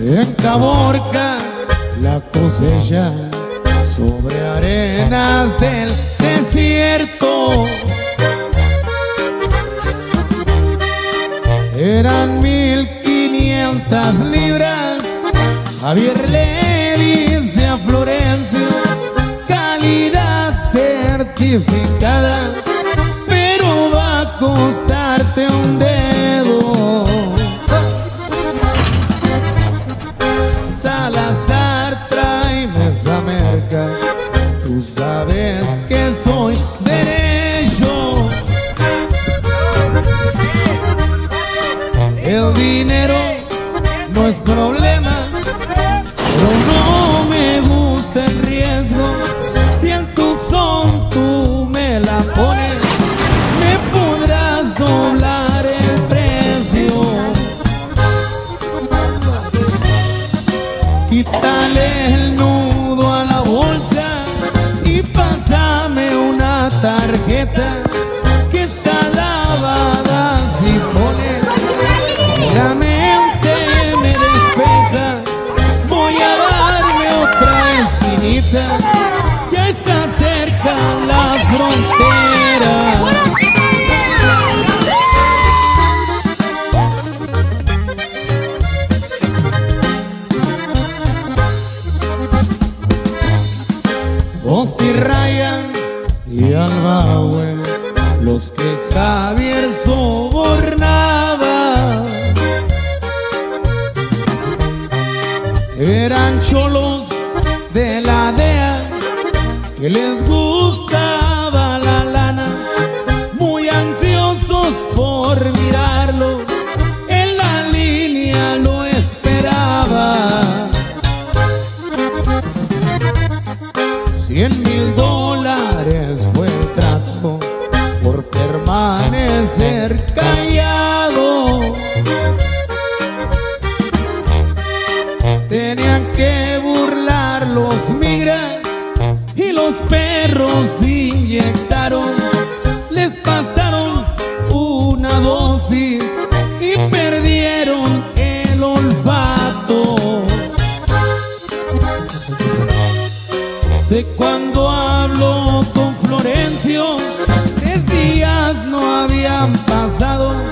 En Caborca la cosecha sobre arenas del desierto. Eran mil quinientas libras. Javier le dice a Florencio, calidad certificada, pero va a costarte un dedo. Salazar, tráeme esa merca. Tú sabes que soy derecho. El dinero no es problema, pero no Osti Ryan y Alba los que Javier sobornaba. Eran cholos de la DEA que les gustaba De cuando hablo con Florencio, tres días no habían pasado